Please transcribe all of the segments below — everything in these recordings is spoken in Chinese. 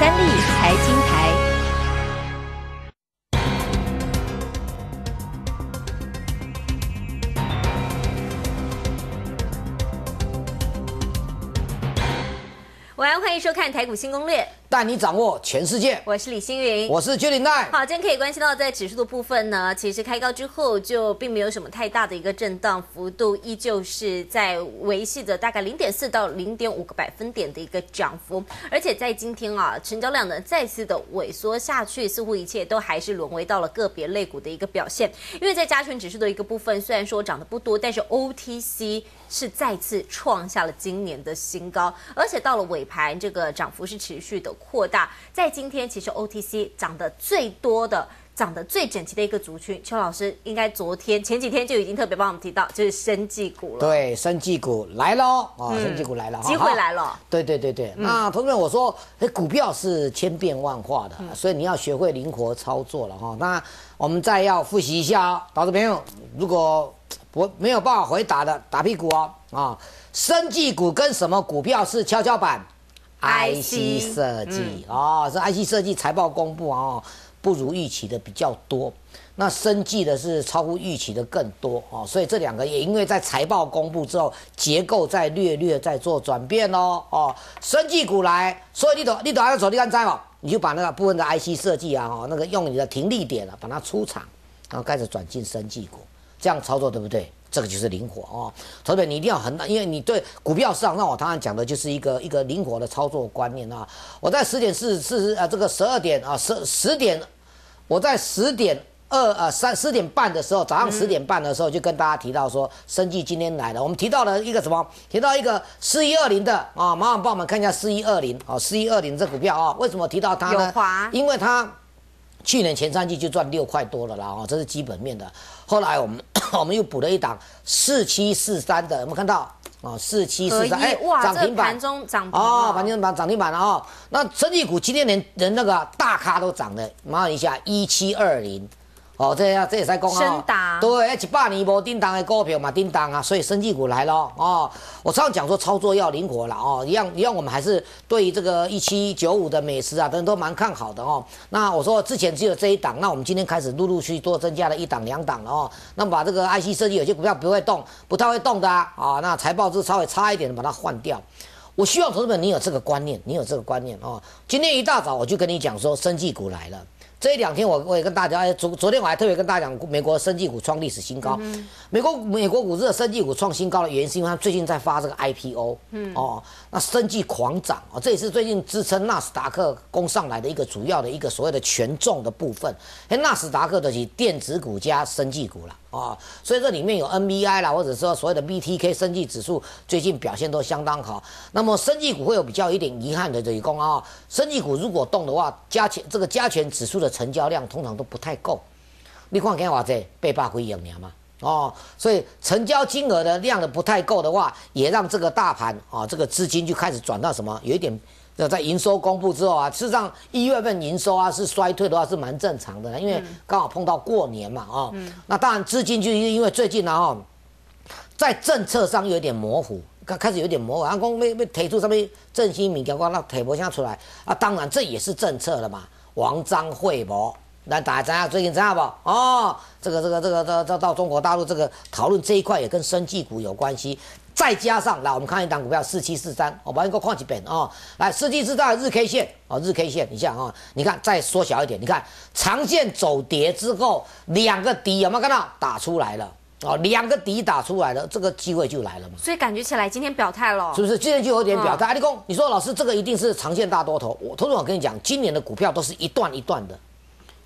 三立财经台。晚欢迎收看台股新攻略。带你掌握全世界，我是李星云，我是薛林奈。好，今天可以关心到在指数的部分呢，其实开高之后就并没有什么太大的一个震荡幅度，依旧是在维系着大概零点四到零点五个百分点的一个涨幅，而且在今天啊，成交量呢再次的萎缩下去，似乎一切都还是沦为到了个别类股的一个表现。因为在加权指数的一个部分，虽然说涨得不多，但是 OTC 是再次创下了今年的新高，而且到了尾盘，这个涨幅是持续的扩大。在今天，其实 OTC 涨得最多的、涨得最整齐的一个族群，邱老师应该昨天、前几天就已经特别帮我们提到，就是生技股了。对，生技股来喽啊，生技股来了，机会来了。对对对对，那同志们，我说，哎，股票是千变万化的，所以你要学会灵活操作了哈。那我们再要复习一下哦，导致朋友，如果我没有办法回答的，打屁股哦啊，生技股跟什么股票是跷跷板？IC 设计哦，是 IC 设计财报公布哦，不如预期的比较多。那生计的是超乎预期的更多哦，所以这两个也因为在财报公布之后，结构在略略在做转变哦哦，生技股来，所以你懂你懂要走你看在哦，你就把那个部分的 IC 设计啊哈，那个用你的停利点了，把它出场，然后开始转进生技股，这样操作对不对？这个就是灵活哦，特别你一定要很，因为你对股票市场，那我刚刚讲的就是一个一个灵活的操作观念啊。我在十点四四十啊，这个十二点啊，十十点，我在十点二呃三十点半的时候，早上十点半的时候就跟大家提到说，生计今天来了，我们提到了一个什么？提到一个四一二零的啊，麻烦帮我们看一下四一二零啊，四一二零这股票啊，为什么提到它呢？因为它。去年前三季就赚六块多了啦，哦，这是基本面的。后来我们 我们又补了一档四七四三的，有没有看到？哦，四七四三，哎，涨停板中涨哦，盘中板涨停板了哦。那生技股今天连连那个大咖都涨了，麻烦一下一七二零。哦，这样这也在讲啊，对，一百年无叮当的股票嘛，叮当啊，所以生技股来了哦。我常常讲说操作要灵活了哦，一样一样，我们还是对于这个一七九五的美食啊，等都蛮看好的哦。那我说之前只有这一档，那我们今天开始陆陆续续多增加了一档两档了哦。那么把这个 IC 设计有些股票不会动，不太会动的啊，啊，那财报是稍微差一点的，把它换掉。我希望同志们你有这个观念，你有这个观念哦。今天一大早我就跟你讲说，生技股来了。这一两天我我也跟大家，昨昨天我还特别跟大家讲，美国生技股创历史新高。美国美国股市的生技股创新高的原因，是因为它最近在发这个 IPO。嗯哦，那生技狂涨哦，这也是最近支撑纳斯达克攻上来的一个主要的一个所谓的权重的部分。哎，纳斯达克的是电子股加生技股了。啊，所以这里面有 NBI 啦，或者说所谓的 BTK 生技指数最近表现都相当好。那么生技股会有比较一点遗憾的这一功啊，生技股如果动的话，加权这个加权指数的成交量通常都不太够。你看看我这被霸归养年嘛，哦，所以成交金额的量的不太够的话，也让这个大盘啊，这个资金就开始转到什么，有一点。那在营收公布之后啊，事实上一月份营收啊是衰退的话是蛮正常的，因为刚好碰到过年嘛啊。那当然资金就因为最近呢哦，在政策上有点模糊，开开始有点模糊，啊，讲没没提出什么振兴民调，光那提不下出来啊。当然这也是政策了嘛，王章惠博，那大家知下最近知下不？哦，这个这个这个这这到中国大陆这个讨论这一块也跟生技股有关系。再加上来，我们看一档股票四七四三，我把一个框几遍啊。来，四七四三日 K 线啊，日 K 线，你像啊，你看再缩小一点，你看长线走跌之后，两个底有没有看到打出来了？哦，两个底打出来了，这个机会就来了嘛。所以感觉起来今天表态了，是不是？今天就有点表态。阿力工，你说老师这个一定是长线大多头？我通常我跟你讲，今年的股票都是一段一段的，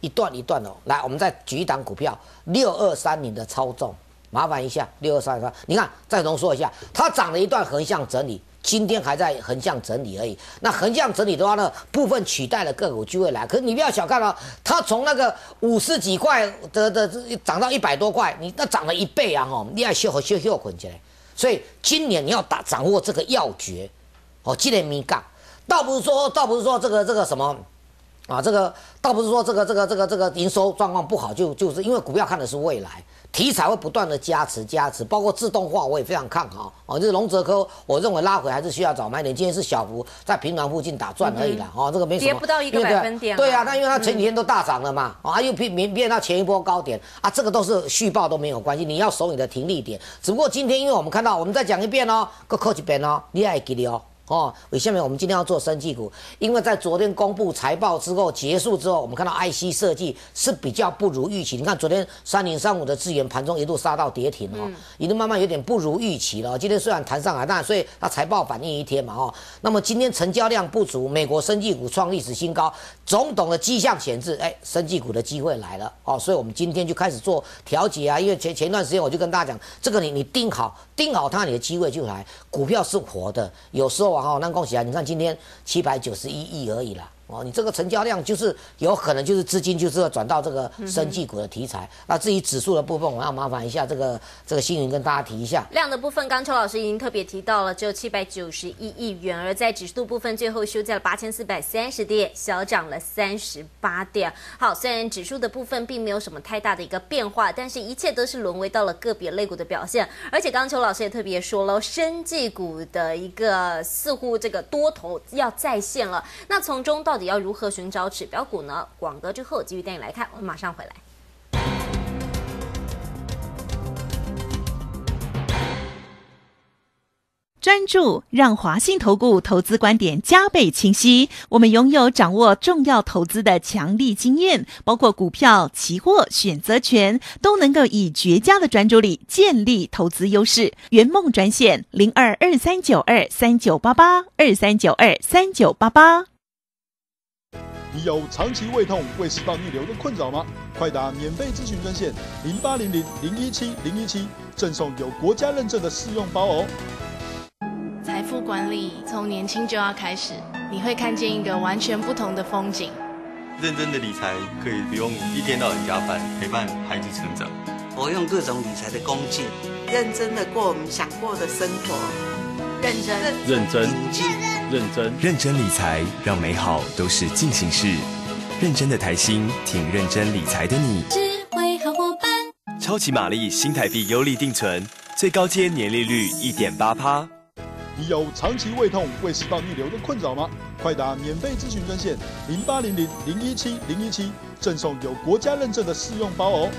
一段一段的。来，我们再举一档股票，六二三零的操纵。麻烦一下，六二三三，你看再浓缩一下，它涨了一段横向整理，今天还在横向整理而已。那横向整理的话呢，部分取代了个股就会来。可是你不要小看了，它从那个五十几块的的涨到一百多块，你那涨了一倍啊！吼，你要修和修修捆起来。所以今年你要打掌握这个要诀，哦，今年米杠，倒不是说，倒不是说这个这个什么。啊，这个倒不是说这个这个这个这个营收状况不好，就就是因为股票看的是未来，题材会不断的加持加持，包括自动化我也非常看好哦。就是龙泽科，我认为拉回还是需要早买点。今天是小幅在平盘附近打转而已啦，哦，这个没什么。跌不到一个百分点。对啊，那因为它前几天都大涨了嘛，啊又变变变到前一波高点啊，这个都是续报都没有关系，你要守你的停利点。只不过今天因为我们看到，我们再讲一遍哦，个扣一遍哦，你爱记得哦。哦，为下面我们今天要做生技股，因为在昨天公布财报之后结束之后，我们看到 IC 设计是比较不如预期。你看昨天三零三五的资源盘中一度杀到跌停哦，已经慢慢有点不如预期了。今天虽然弹上来，但所以它财报反映一天嘛哦。那么今天成交量不足，美国生技股创历史新高，总统的迹象显示，哎，生技股的机会来了哦。所以我们今天就开始做调节啊，因为前前一段时间我就跟大家讲，这个你你定好定好它，你的机会就来。股票是活的，有时候。好，那恭喜啊！你看今天七百九十一亿而已啦。哦，你这个成交量就是有可能就是资金就是要转到这个生技股的题材。那至于指数的部分，我要麻烦一下这个这个新闻跟大家提一下。量的部分，刚邱老师已经特别提到了，只有七百九十一亿元。而在指数部分，最后收在了八千四百三十点，小涨了三十八点。好，虽然指数的部分并没有什么太大的一个变化，但是一切都是沦为到了个别类股的表现。而且刚刚邱老师也特别说了，生技股的一个似乎这个多头要再现了。那从中到到底要如何寻找指标股呢？广德之后继续带你来看，我们马上回来。专注让华信投顾投资观点加倍清晰。我们拥有掌握重要投资的强力经验，包括股票、期货、选择权，都能够以绝佳的专注力建立投资优势。圆梦专线零二二三九二三九八八二三九二三九八八。你有长期胃痛、胃食道逆流的困扰吗？快打免费咨询专线零八零零零一七零一七，赠送有国家认证的试用包哦。财富管理从年轻就要开始，你会看见一个完全不同的风景。认真的理财可以不用一天到晚加班，陪伴孩子成长。我用各种理财的工具，认真的过我们想过的生活。认真，认真。认真，认真理财，让美好都是进行式。认真的台新，挺认真理财的你。智慧好伙伴，超级玛丽新台币优利定存，最高阶年利率一点八趴。你有长期胃痛、胃食道逆流的困扰吗？快打免费咨询专线零八零零零一七零一七，赠送有国家认证的试用包哦。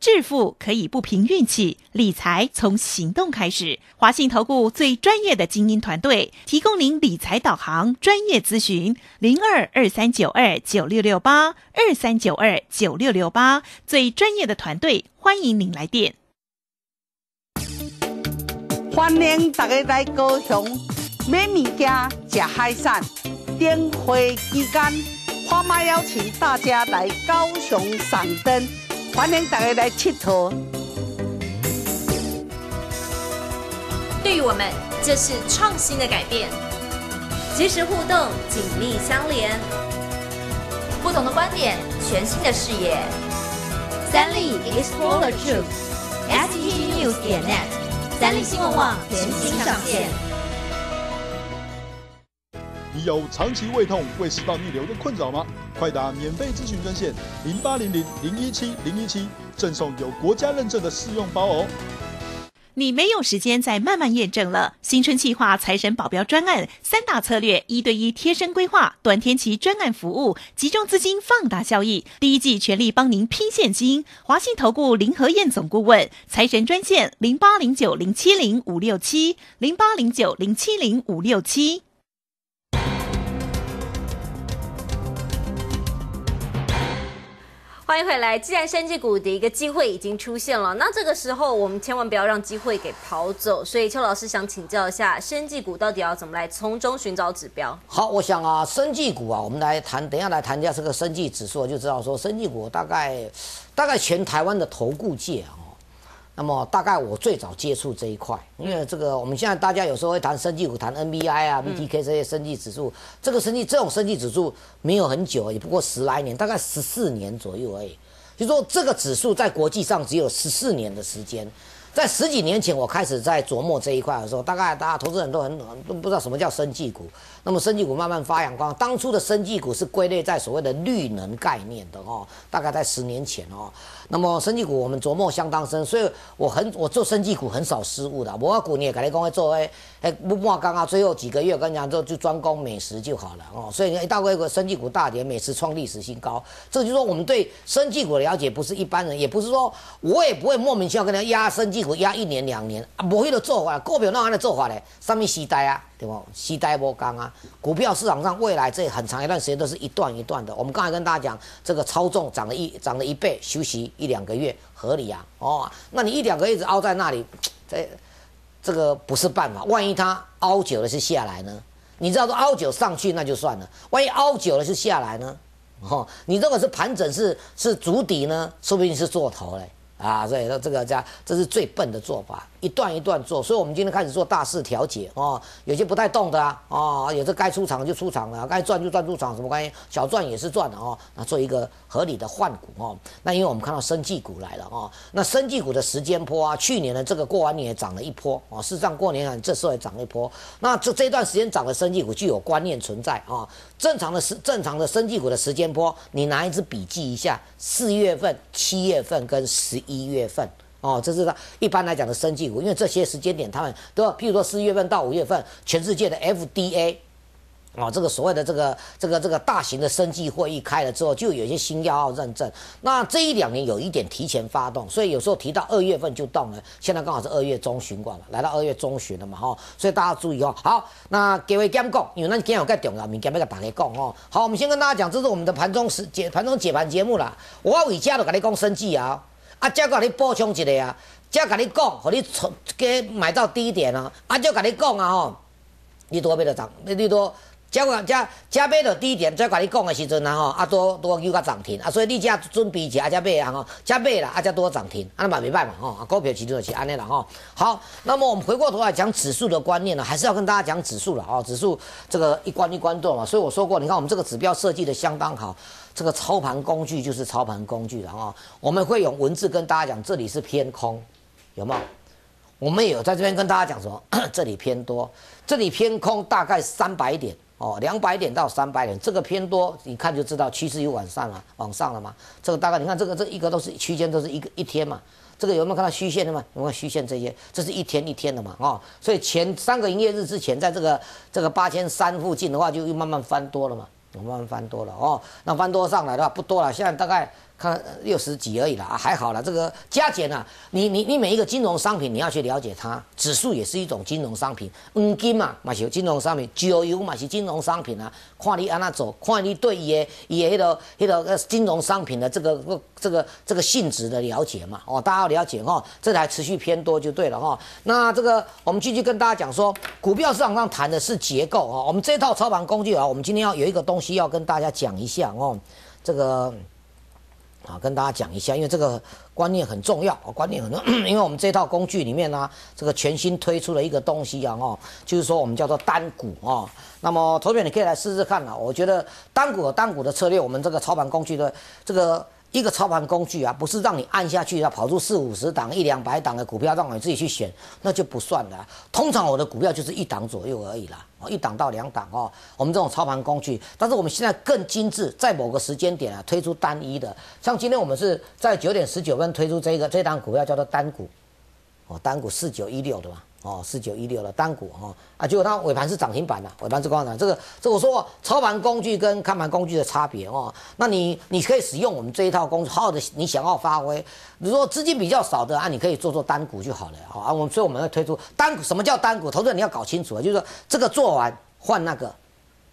致富可以不凭运气，理财从行动开始。华信投顾最专业的精英团队，提供您理财导航、专业咨询，零二二三九二九六六八二三九二九六六八，最专业的团队，欢迎您来电。欢迎大家来高雄买物件、吃海产。灯会期间，花妈邀请大家来高雄赏灯。欢迎大家来佚佗。对于我们，这是创新的改变，及时互动，紧密相连，不同的观点，全新的视野。三立 Explore the Truth，S T G News 点 net，三立新闻网全新上线。你有长期胃痛、胃食道逆流的困扰吗？快打免费咨询专线零八零零零一七零一七，赠送有国家认证的试用包哦。你没有时间再慢慢验证了。新春计划财神保镖专案三大策略：一对一贴身规划、短天期专案服务、集中资金放大效益。第一季全力帮您拼现金。华信投顾林和燕总顾问，财神专线零八零九零七零五六七零八零九零七零五六七。欢迎回来。既然生技股的一个机会已经出现了，那这个时候我们千万不要让机会给跑走。所以邱老师想请教一下，生技股到底要怎么来从中寻找指标？好，我想啊，生技股啊，我们来谈，等一下来谈一下这个生技指数，就知道说生技股大概大概全台湾的投顾界啊。那么大概我最早接触这一块，因为这个我们现在大家有时候会谈生技股，谈 NBI 啊、BTK 这些生技指数，这个生技这种生技指数没有很久，也不过十来年，大概十四年左右而已。就说这个指数在国际上只有十四年的时间。在十几年前我开始在琢磨这一块的时候，大概大家投资人都很都不知道什么叫生技股。那么生技股慢慢发扬光，当初的生技股是归类在所谓的绿能概念的哦，大概在十年前哦。那么生技股我们琢磨相当深，所以我很我做生技股很少失误的。我股你也跟你讲会做哎哎不莫刚刚最后几个月跟你讲就就专攻美食就好了哦。所以一到一个生技股大跌，美食创历史新高，这就是说我们对生技股的了解不是一般人，也不是说我也不会莫名其妙跟他压生技股压一年两年啊，不会的做法，股票那样的做法嘞，上面时代啊。对不？西代波刚啊，股票市场上未来这很长一段时间都是一段一段的。我们刚才跟大家讲，这个操纵涨了一涨了一倍，休息一两个月合理啊。哦，那你一两个月一直凹在那里，这这个不是办法。万一它凹久了是下来呢？你知道说凹久上去那就算了，万一凹久了是下来呢？哦，你如果是盘整是是足底呢，说不定是做头嘞。啊，所以说这个家，这是最笨的做法，一段一段做。所以我们今天开始做大势调节哦，有些不太动的啊，哦，有的该出场就出场了，该赚就赚出场，什么关系？小赚也是赚的哦。那做一个合理的换股哦。那因为我们看到生技股来了哦，那生技股的时间波啊，去年的这个过完年也涨了一波哦，事实上过年啊，这时候也涨一波。那这这段时间涨的生技股具有观念存在啊。正常的时正常的生技股的时间波，你拿一支笔记一下，四月份、七月份跟十一月份哦，这是一般来讲的生技股，因为这些时间点，他们都要，譬如说四月份到五月份，全世界的 FDA。啊，这个所谓的这个这个这个大型的生技会议开了之后，就有一些新药要认证。那这一两年有一点提前发动，所以有时候提到二月份就动了。现在刚好是二月中旬过了，来到二月中旬了嘛，哈。所以大家注意哦。好，那各位讲讲，因为那今天有个重要物件要跟大家讲哦。好，我们先跟大家讲，这是我们的盘中时解盘中解盘节目啦。我伟家都跟你讲生技啊，啊，再甲你补充一个啊，再甲你讲，和你从给买到低点啊，啊，再甲你讲啊，吼，你多买得涨，你多。加个加加买到低点，再甲你讲的时阵啊吼，啊多多又甲涨停啊，所以你只准备一下加买啊吼，加买啦啊加多涨停，啊嘛袂歹嘛吼，股票其实就是安尼啦吼。好，那么我们回过头来讲指数的观念呢，还是要跟大家讲指数了啊，指数这个一关一关做嘛，所以我说过，你看我们这个指标设计的相当好，这个操盘工具就是操盘工具了啊，我们会用文字跟大家讲，这里是偏空，有没有？我们也有在这边跟大家讲说，这里偏多，这里偏空，大概三百点。哦，两百点到三百点，这个偏多，你看就知道趋势又往上了，往上了嘛。这个大概你看这个这一个都是区间，都是一个一天嘛。这个有没有看到虚线的嘛？有没有虚线这些？这是一天一天的嘛。哦，所以前三个营业日之前，在这个这个八千三附近的话，就又慢慢翻多了嘛，慢慢翻多了哦。那翻多上来的话不多了，现在大概。看六十几而已了啊，还好了。这个加减啊，你你你每一个金融商品你要去了解它，指数也是一种金融商品，黄金嘛嘛是金融商品，石油嘛是金融商品啊。看你安那走，看你对伊的伊的迄个迄个金融商品的这个这个这个性质的了解嘛。哦，大家要了解哈，这台持续偏多就对了哈。那这个我们继续跟大家讲说，股票市场上谈的是结构啊。我们这套操盘工具啊，我们今天要有一个东西要跟大家讲一下哦，这个。啊，跟大家讲一下，因为这个观念很重要，观念很重，因为我们这套工具里面呢，这个全新推出了一个东西啊，哦，就是说我们叫做单股啊。那么，投资你可以来试试看啊。我觉得单股和单股的策略，我们这个操盘工具的这个。一个操盘工具啊，不是让你按下去要跑出四五十档、一两百档的股票，让你自己去选，那就不算了。通常我的股票就是一档左右而已啦，哦，一档到两档哦。我们这种操盘工具，但是我们现在更精致，在某个时间点啊推出单一的，像今天我们是在九点十九分推出这个这档股票叫做单股，哦，单股四九一六的嘛。哦，四九一六了单股哈啊，结果它尾盘是涨停板啊，尾盘是高涨。这个这我说操盘工具跟看盘工具的差别哦，那你你可以使用我们这一套工具，好好的你想要发挥。如果资金比较少的啊，你可以做做单股就好了好啊。我们所以我们会推出单股，什么叫单股？投资人你要搞清楚啊，就是说这个做完换那个。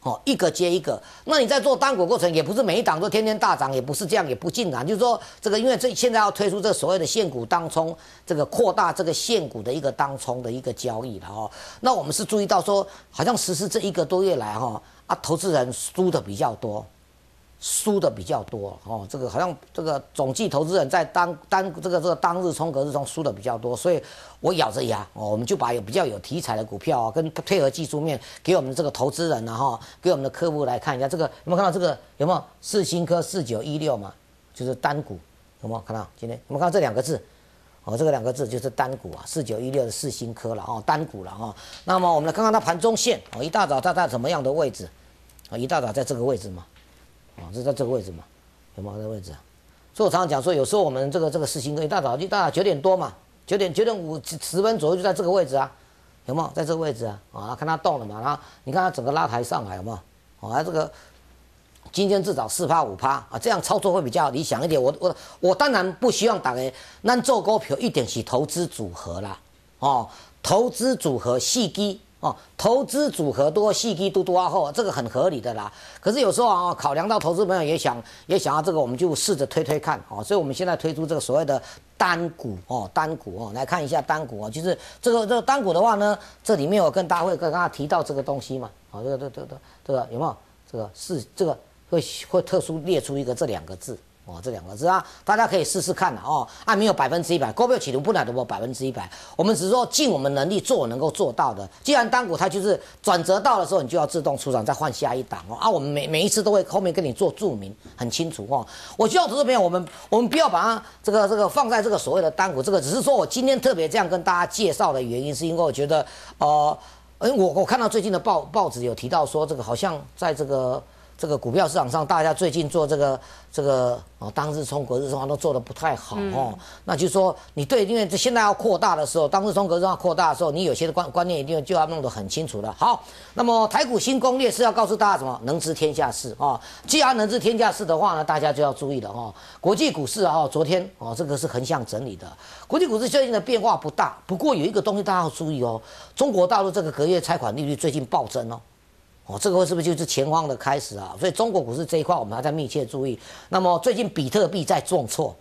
哦，一个接一个，那你在做单股过程，也不是每一档都天天大涨，也不是这样，也不尽然。就是说，这个因为这现在要推出这所谓的现股当冲，这个扩大这个现股的一个当冲的一个交易了哦。那我们是注意到说，好像实施这一个多月来哈啊，投资人输的比较多。输的比较多哦，这个好像这个总计投资人在当当这个这个当日冲隔日冲输的比较多，所以我咬着牙哦，我们就把有比较有题材的股票啊，跟配合技术面给我们这个投资人然后，给我们的客户来看一下，这个有没有看到这个有没有四星科四九一六嘛，就是单股有没有看到今天有没有看到这两个字？哦，这个两个字就是单股啊，四九一六的四星科了哦，单股了哦。那么我们来看看它盘中线哦，一大早它在什么样的位置？啊，一大早在这个位置嘛，哦，是在这个位置嘛，有没有这个位置啊？所以我常常讲说，有时候我们这个这个四星科一大早一大早九点多嘛，九点九点五十分左右就在这个位置啊，有没有在这个位置啊？啊，看它动了嘛，然后你看它整个拉抬上来有没有？哦，它这个。今天至少四趴五趴啊，这样操作会比较理想一点。我我我当然不希望打给那做股票一点是投资组合啦，哦，投资组合细基哦，投资组合多细基多啊后，这个很合理的啦。可是有时候啊，考量到投资朋友也想也想要这个，我们就试着推推看哦。所以我们现在推出这个所谓的单股哦，单股哦，来看一下单股哦，就是这个这个单股的话呢，这里面我跟大会跟大家提到这个东西嘛，哦，这个这个这这这个有没有？这个是这个。会会特殊列出一个这两个字哦，这两个字啊，大家可以试试看的哦。啊，没有百分之一百，股票启动不能都百分之一百，我们只是说尽我们能力做能够做到的。既然单股它就是转折到的时候，你就要自动出场，再换下一档哦。啊，我们每每一次都会后面跟你做注明，很清楚哦。我希望投资朋友，我们我们不要把它这个这个放在这个所谓的单股，这个只是说我今天特别这样跟大家介绍的原因，是因为我觉得呃，哎，我我看到最近的报报纸有提到说，这个好像在这个。这个股票市场上，大家最近做这个这个哦，当日冲、隔日冲都做的不太好哦。那就是说，你对，因为这现在要扩大的时候，当日冲、隔日冲扩大的时候，你有些的观观念一定就要弄得很清楚了。好，那么台股新攻略是要告诉大家什么？能知天下事啊！既然能知天下事的话呢，大家就要注意了哦。国际股市啊，昨天哦，这个是横向整理的。国际股市最近的变化不大，不过有一个东西大家要注意哦，中国大陆这个隔夜拆款利率最近暴增哦。哦，这个是不是就是前方的开始啊？所以中国股市这一块，我们还在密切注意。那么最近比特币在重挫，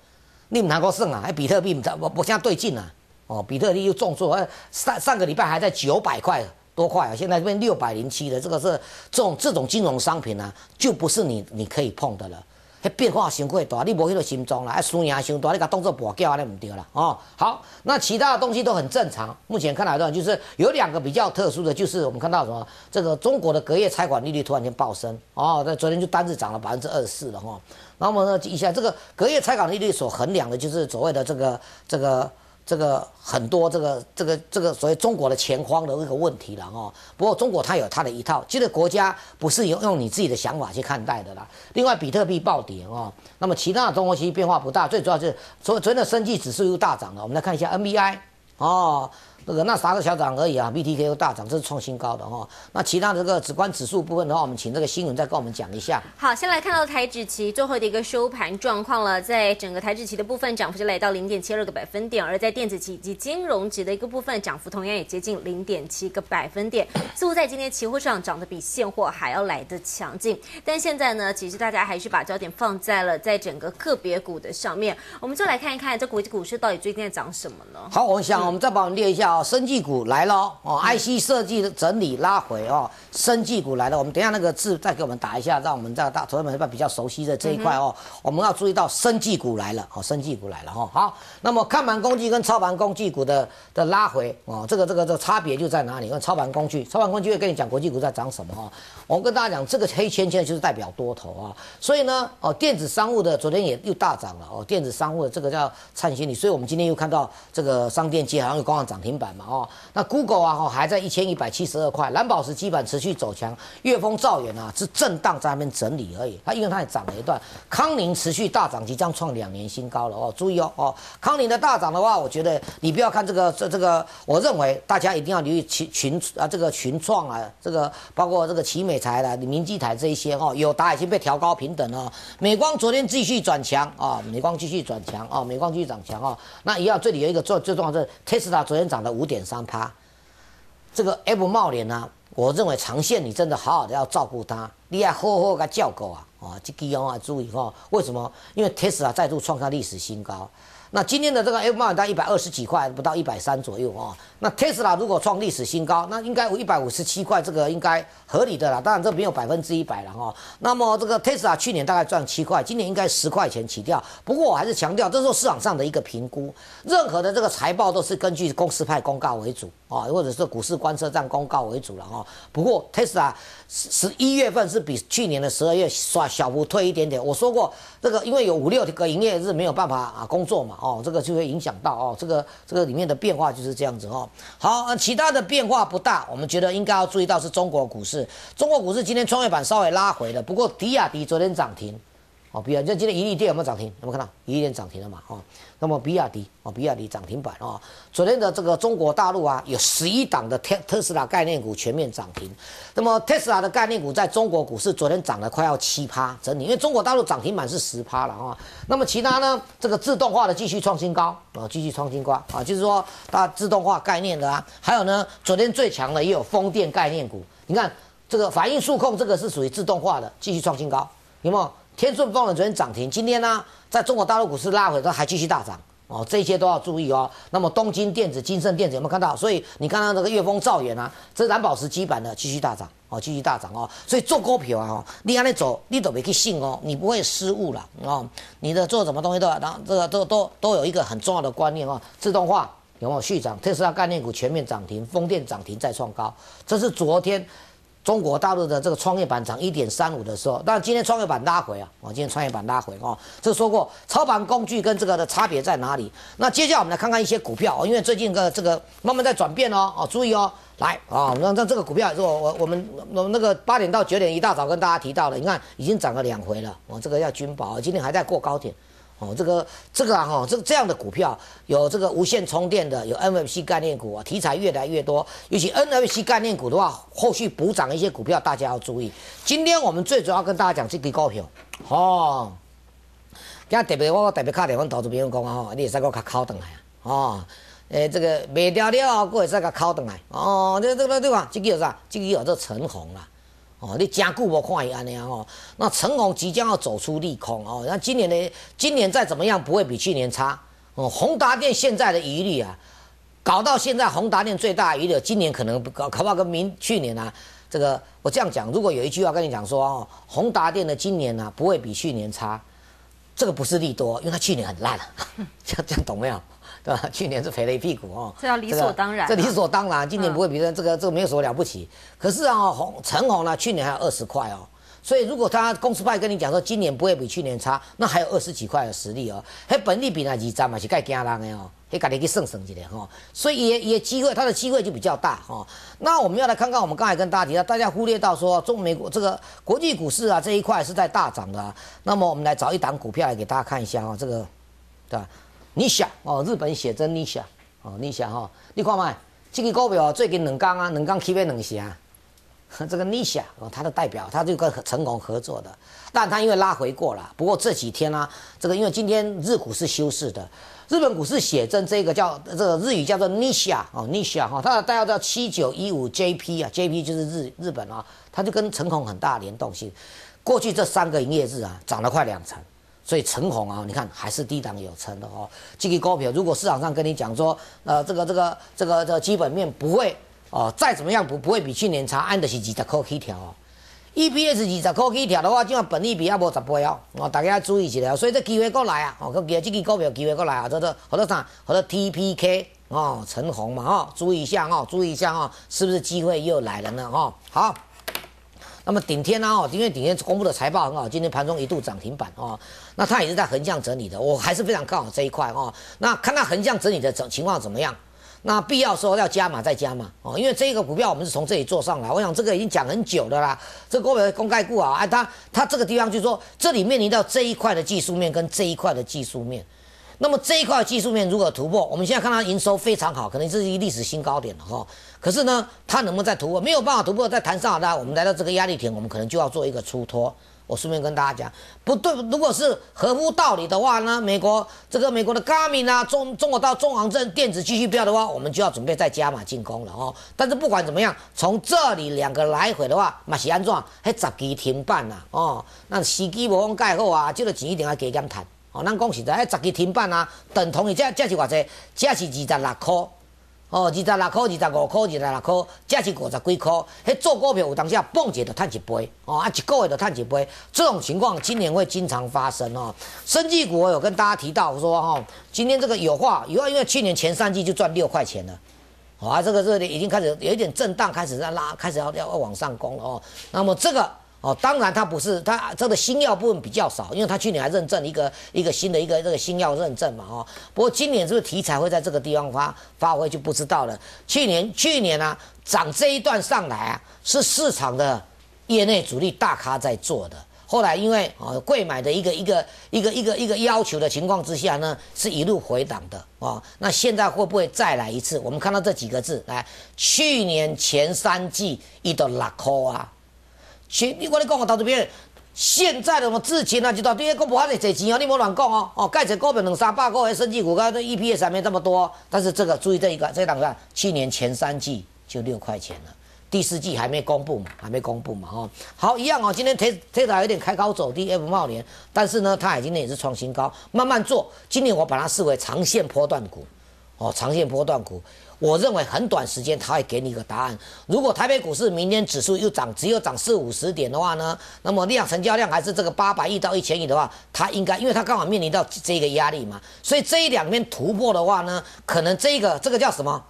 你们能够胜啊？还比特币我我现在对劲啊。哦，比特币又重挫，上上个礼拜还在九百块多块啊，现在变六百零七的。这个是这种这种金融商品呢，就不是你你可以碰的了。变化伤过大，你无迄个心脏啦，啊输赢伤大，你甲当做博叫安尼唔对啦，哦，好，那其他的东西都很正常。目前看来的话，就是有两个比较特殊的，就是我们看到什么，这个中国的隔夜拆款利率突然间暴升，哦，在昨天就单日涨了百分之二十四了哈。那么呢，一下这个隔夜拆款利率所衡量的就是所谓的这个这个。这个很多这个这个这个所谓中国的钱荒的一个问题了哦。不过中国它有它的一套，这个国家不是用用你自己的想法去看待的啦。另外，比特币暴跌哦，那么其他的中国其实变化不大，最主要是昨昨天的升绩指数又大涨了。我们来看一下 NBI 啊。那个那啥个小涨而已啊，BTK 又大涨，这是创新高的哈。那其他的这个只关指数部分的话，我们请这个新闻再跟我们讲一下。好，先来看到台指期最后的一个收盘状况了，在整个台指期的部分涨幅就来到零点七二个百分点，而在电子期以及金融级的一个部分涨幅同样也接近零点七个百分点，似乎在今天期货上涨得比现货还要来的强劲。但现在呢，其实大家还是把焦点放在了在整个个别股的上面，我们就来看一看这国际股市到底最近在涨什么呢？好，我想我们再帮我们列一下。生技股来了哦，IC 设计的整理拉回哦，生技股来了。我们等一下那个字再给我们打一下，让我们在大同学们比较熟悉的这一块哦。我们要注意到生技股来了哦，生技股来了哈。好，那么看盘工具跟操盘工具股的的拉回哦，这个这个这差别就在哪里？因为操盘工具，操盘工具会跟你讲国际股在涨什么哈。我跟大家讲，这个黑圈圈就是代表多头啊。所以呢哦，电子商务的昨天也又大涨了哦，电子商务的这个叫灿星里，所以我们今天又看到这个商店街好像又刚刚涨停板。嘛哦，那 Google 啊，哦还在一千一百七十二块，蓝宝石基板持续走强，粤丰兆远啊是震荡在那边整理而已，它因为它也涨了一段，康宁持续大涨，即将创两年新高了哦，注意哦哦，康宁的大涨的话，我觉得你不要看这个这这个，我认为大家一定要留意群群啊这个群创啊，这个包括这个奇美材的明基台这一些哦，友达已经被调高平等了，美光昨天继续转强啊，美光继续转强啊，美光继续涨强哦，那一样这里有一个最最重要是 Tesla 昨天涨了五。点三趴，这个 F 茂联呢，我认为长线你真的好好的要照顾它，你要好好个叫狗啊，啊，这个要注意哈。为什么？因为 Tesla 再度创下历史新高。那今天的这个 F 贸在一百二十几块，不到一百三左右啊。那 Tesla 如果创历史新高，那应该有一百五十七块，这个应该合理的啦。当然这没有百分之一百了哈。那么这个 Tesla 去年大概赚七块，今年应该十块钱起跳。不过我还是强调，这是市场上的一个评估，任何的这个财报都是根据公司派公告为主啊，或者是股市观测站公告为主了哈。不过 Tesla 十一月份是比去年的十二月刷小幅退一点点。我说过这个，因为有五六个营业日没有办法啊工作嘛。哦，这个就会影响到哦，这个这个里面的变化就是这样子哦。好，其他的变化不大，我们觉得应该要注意到是中国股市，中国股市今天创业板稍微拉回了，不过迪亚迪昨天涨停。哦，比亚迪今天一利电有没有涨停？有没有看到一利电涨停了嘛？哦，那么比亚迪哦，比亚迪涨停板哦。昨天的这个中国大陆啊，有十一档的特特斯拉概念股全面涨停。那么特斯拉的概念股在中国股市昨天涨了快要七趴整体，因为中国大陆涨停板是十趴了啊。那么其他呢，这个自动化的继续创新高啊，继续创新高啊，就是说它自动化概念的啊，还有呢，昨天最强的也有风电概念股。你看这个反应数控，这个是属于自动化的，继续创新高，有没有？天顺风能昨天涨停，今天呢，在中国大陆股市拉回，都还继续大涨哦，这些都要注意哦。那么东京电子、金盛电子有没有看到？所以你看到这个粤丰兆元啊，这蓝宝石基板的继续大涨哦，继续大涨哦。所以做股票啊，你安尼走，你都别去信哦，你不会失误了哦。你的做什么东西都，然后这个都都都有一个很重要的观念哦，自动化有没有续涨？特斯拉概念股全面涨停，风电涨停再创高，这是昨天。中国大陆的这个创业板涨一点三五的时候，但今天创业板拉回啊，哦，今天创业板拉回哦，这说过操盘工具跟这个的差别在哪里？那接下来我们来看看一些股票哦，因为最近个这个慢慢在转变哦，哦，注意哦，来啊，那那这个股票是我我我们我们那个八点到九点一大早跟大家提到了，你看已经涨了两回了，哦，这个叫君宝，今天还在过高点。哦，这个这个啊，哈，这这样的股票有这个无线充电的，有 NFC 概念股啊，题材越来越多。尤其 NFC 概念股的话，后续补涨一些股票，大家要注意。今天我们最主要跟大家讲这支股票，哦，今特别我特别卡电话投资朋友讲啊，吼，你也使给我卡考等来啊，哦，诶，这个卖掉了，我会使甲考等来，哦，这这个对吧？这个叫啥？这个叫做陈红啦。哦，你加固我看一安尼啊哦，那成宏即将要走出利空哦，那今年呢？今年再怎么样不会比去年差哦。宏达电现在的疑虑啊，搞到现在宏达电最大疑虑，今年可能搞搞不好跟明去年啊，这个我这样讲，如果有一句话跟你讲说哦，宏达电的今年呢不会比去年差，这个不是利多，因为它去年很烂了，这样这样懂没有？对吧？去年是赔了一屁股哦，这要理所当然。这理所当然，今年不会比这这个这个没有什么了不起。可是啊，红陈红呢，去年还有二十块哦，所以如果他公司派跟你讲说今年不会比去年差，那还有二十几块的实力哦。嘿，本利比那几张嘛是该惊人的哦，嘿，赶紧去算算一下哦。所以也也机会，它的机会就比较大哈。那我们要来看看，我们刚才跟大家提到，大家忽略到说中美国这个国际股市啊这一块是在大涨的。啊那么我们来找一档股票来给大家看一下啊，这个对吧？你想哦，日本写真你想哦，你想哈，你看嘛，这个股票最近两刚啊，两刚起飞两下，这个你想哦，它的代表，它就跟成功合作的，但它因为拉回过了，不过这几天呢，这个因为今天日股是休市的，日本股市写真这个叫这个日语叫做 Nisha 哦，Nisha 哈，它的代号叫七九一五 JP 啊，JP 就是日日本啊，它就跟成功很大联动性，过去这三个营业日啊，涨了快两成。所以成红啊，你看还是低档有成的哦。这个股票如果市场上跟你讲说，呃，这个这个这个这基本面不会哦，再怎么样不不会比去年差，按的是几十块起跳哦。EPS 二十块起跳的话，就本利比也无十倍哦。哦，大家要注意一下。所以这机会过来啊，哦，个这个股票机会过来啊，这这好多啥，好多 TPK 哦，成红嘛哦，注意一下哦，注意一下哦，是不是机会又来了呢？哦，好。那么顶天呢？哦，因为顶天公布的财报很好，今天盘中一度涨停板哦。那它也是在横向整理的，我还是非常看好这一块哦。那看它横向整理的整情况怎么样？那必要时候要加码再加码哦。因为这个股票我们是从这里做上来，我想这个已经讲很久的啦。这股票公开股啊，哎，它它这个地方就是说，这里面临到这一块的技术面跟这一块的技术面。那么这一块技术面如果突破，我们现在看它营收非常好，可能这是一个历史新高点了哈。可是呢，它能不能再突破？没有办法突破，再谈上来，我们来到这个压力点，我们可能就要做一个出脱。我顺便跟大家讲，不对，如果是合乎道理的话呢，美国这个美国的 Garmin 啊，中中国到中航证电子继续飙的话，我们就要准备再加码进攻了哦。但是不管怎么样，从这里两个来回的话，嘛是安怎？还十几停板呐哦，那司机无讲盖好啊，这个钱一定要加减谈。哦，咱讲实在，迄十支停板啊，等同于这这是偌济？这是二十六块，哦，二十六块、二十五块、二十六块，这是五十几块。迄做股票有当下蹦一就赚一倍，哦，啊，一个月就赚一倍。这种情况今年会经常发生哦。生技股有跟大家提到说，哈，今天这个有话有话，因为去年前三季就赚六块钱了，啊，这个这里已经开始有一点震荡，开始在拉，开始要要往上攻了哦。那么这个。哦，当然它不是，它这个新药部分比较少，因为它去年还认证一个一个新的一个这个新药认证嘛，哦。不过今年是不是题材会在这个地方发发挥就不知道了。去年去年呢涨这一段上来啊，是市场的业内主力大咖在做的。后来因为啊贵买的一个一个一个一个一个要求的情况之下呢，是一路回档的啊。那现在会不会再来一次？我们看到这几个字，来，去年前三季一到六块啊。去，你我你讲个投资别现在的什么之前啊，就到底个不还得赚钱哦，你莫乱讲哦。哦，盖这股票两三百个，升绩股，刚才 EPS 还没这么多，但是这个注意这一个，这档看，去年前三季就六块钱了。第四季还没公布嘛，还没公布嘛，哈，好一样哦。今天推推打有点开高走低，F 茂联，但是呢，它今天也是创新高，慢慢做。今年我把它视为长线波段股，哦，长线波段股，我认为很短时间它会给你一个答案。如果台北股市明天指数又涨，只有涨四五十点的话呢，那么量成交量还是这个八百亿到一千亿的话，它应该，因为它刚好面临到这个压力嘛，所以这一两边突破的话呢，可能这个这个叫什么，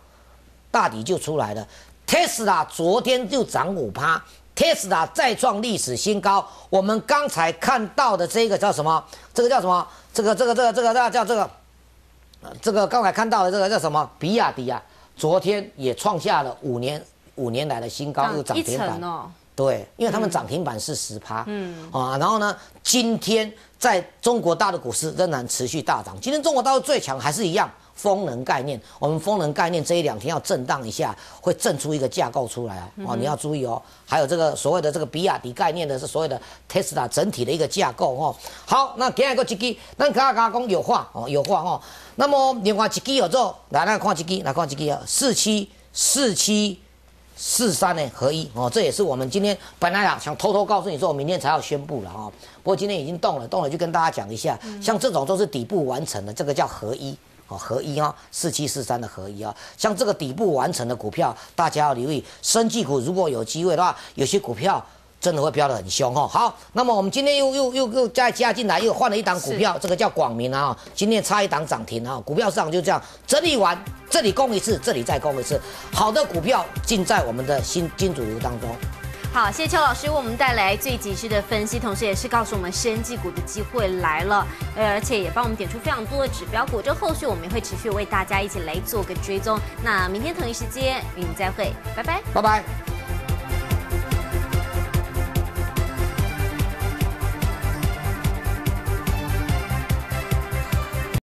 大底就出来了。Tesla 昨天就涨五趴，Tesla 再创历史新高。我们刚才看到的这个叫什么？这个叫什么？这个这个这个这个叫这个，这个刚才看到的这个叫什么？比亚迪啊，昨天也创下了五年五年来的新高，又涨停板哦。对，因为他们涨停板是十趴，嗯啊，然后呢，今天在中国大的股市仍然持续大涨。今天中国大陆最强还是一样。风能概念，我们风能概念这一两天要震荡一下，会震出一个架构出来啊！哦，你要注意哦。还有这个所谓的这个比亚迪概念的是所谓的 Tesla 整体的一个架构哦。好，那下一个一支，咱刚刚讲有话哦，有话哦。那么另外一支有做，来来看一支，来看一支啊，四七四七四三呢合一哦，这也是我们今天本来啊想偷偷告诉你说，我明天才要宣布了哦。不过今天已经动了，动了就跟大家讲一下，像这种都是底部完成的，这个叫合一。哦，合一啊，四七四三的合一啊，像这个底部完成的股票，大家要留意。生技股如果有机会的话，有些股票真的会飙得很凶哦。好，那么我们今天又又又又再加进来，又换了一档股票，这个叫广明啊，今天差一档涨停啊。股票市场就这样整理完，这里攻一次，这里再攻一次，好的股票尽在我们的新金主流当中。好，谢谢邱老师为我们带来最及时的分析，同时也是告诉我们生技股的机会来了，而且也帮我们点出非常多的指标股。这后续我们也会持续为大家一起来做个追踪。那明天同一时间与你再会，拜拜，拜拜。